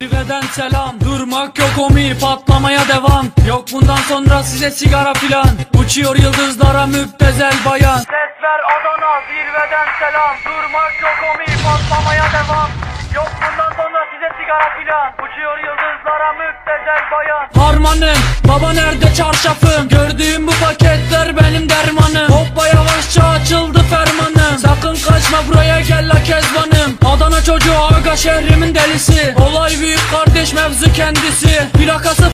Zirveden selam. Durmak yok omi patlamaya devam. Yok bundan sonra size sigara filan. Uçuyor yıldızlara müptezel bayan. Ses ver Adana zirveden selam. Durmak yok omi patlamaya devam. Yok bundan sonra size sigara filan. Uçuyor yıldızlara müptezel bayan. Harmanım baba nerede çarşafım? Gördüğüm bu paketler benim dermanım. Hoppa yavaşça açıldı fermanım. Sakın kaçma buraya gel la kezbanım. Adana çocuğu aga şehrimin delisi Kardeş mevzu kendisi. Plakası